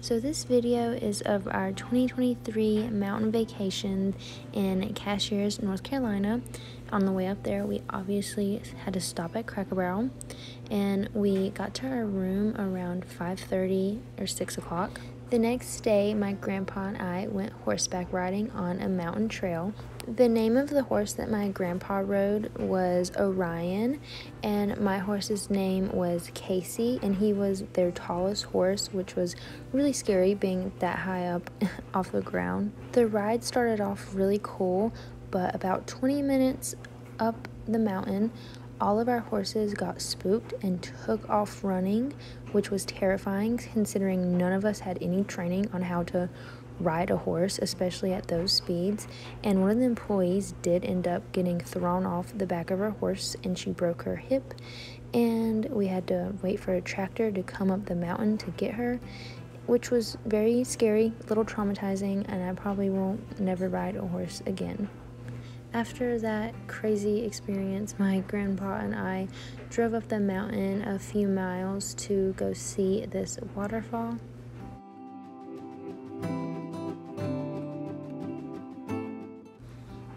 So this video is of our 2023 mountain vacation in Cashiers, North Carolina. On the way up there, we obviously had to stop at Cracker Barrel and we got to our room around 5.30 or 6 o'clock. The next day, my grandpa and I went horseback riding on a mountain trail. The name of the horse that my grandpa rode was Orion, and my horse's name was Casey, and he was their tallest horse, which was really scary being that high up off the ground. The ride started off really cool, but about 20 minutes up the mountain, all of our horses got spooked and took off running, which was terrifying considering none of us had any training on how to ride a horse, especially at those speeds. And one of the employees did end up getting thrown off the back of her horse and she broke her hip. And we had to wait for a tractor to come up the mountain to get her, which was very scary, a little traumatizing, and I probably won't never ride a horse again. After that crazy experience, my grandpa and I drove up the mountain a few miles to go see this waterfall.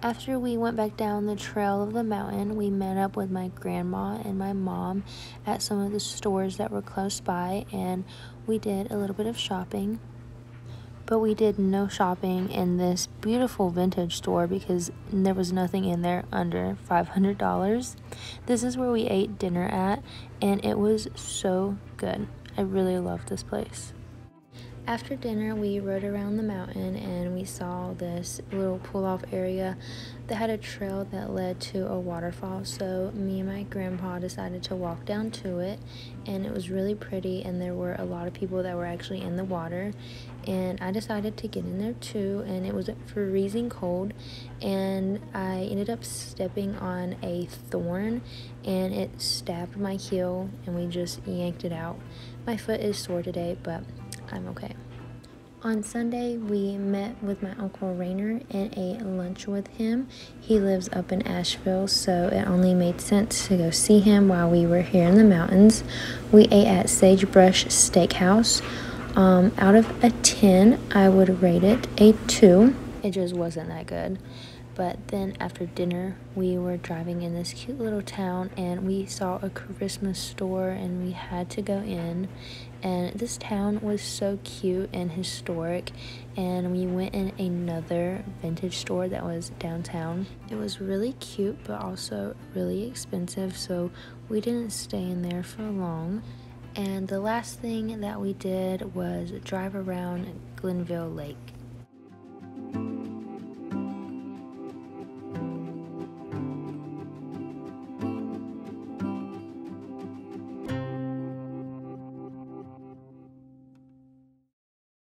After we went back down the trail of the mountain, we met up with my grandma and my mom at some of the stores that were close by, and we did a little bit of shopping but we did no shopping in this beautiful vintage store because there was nothing in there under $500. This is where we ate dinner at, and it was so good. I really love this place. After dinner, we rode around the mountain and we saw this little pull off area that had a trail that led to a waterfall. So, me and my grandpa decided to walk down to it, and it was really pretty. And there were a lot of people that were actually in the water, and I decided to get in there too. And it was freezing cold, and I ended up stepping on a thorn, and it stabbed my heel, and we just yanked it out. My foot is sore today, but I'm okay. On Sunday, we met with my Uncle Rainer and ate lunch with him. He lives up in Asheville, so it only made sense to go see him while we were here in the mountains. We ate at Sagebrush Steakhouse. Um, out of a 10, I would rate it a 2. It just wasn't that good. But then after dinner, we were driving in this cute little town and we saw a Christmas store and we had to go in. And this town was so cute and historic. And we went in another vintage store that was downtown. It was really cute but also really expensive, so we didn't stay in there for long. And the last thing that we did was drive around Glenville Lake.